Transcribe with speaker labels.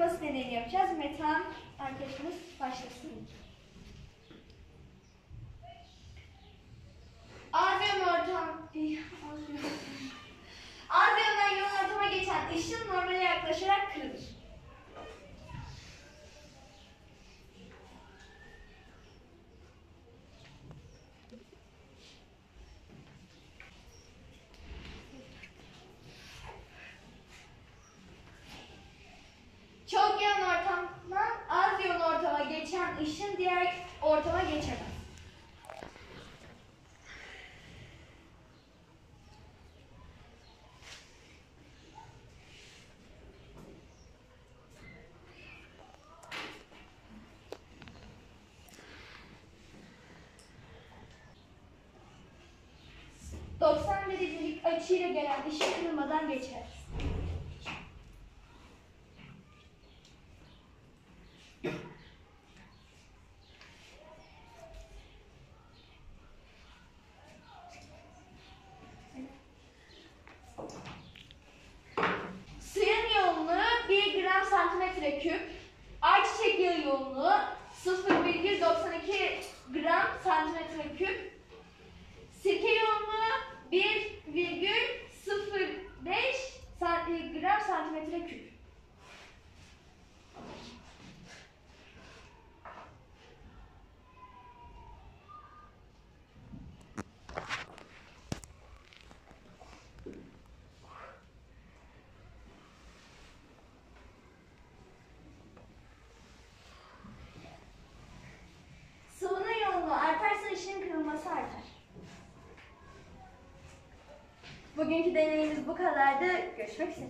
Speaker 1: deneyini yapacağız. Metan arkadaşımız başlasın. Yoğun ortam... Yoğundan yoğun ortama geçen ışın normale yaklaşarak kırılır. Işın diğer ortama geçemez. ...90 derecelik açıyla gelen ışık kırılmadan geçer. Suyun yoğunluğu 1 gram santimetre küp. Ayçiçek yağı yoğunluğu 0,92 gram santimetre küp. Sirke yoğunluğu 1,05 san- gram santimetre küp. Sıvının yoğunluğu artarsa ışığın artar. Bugünkü deneyimiz bu kadardı. Görüşmek üzere.